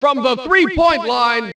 from the three-point line,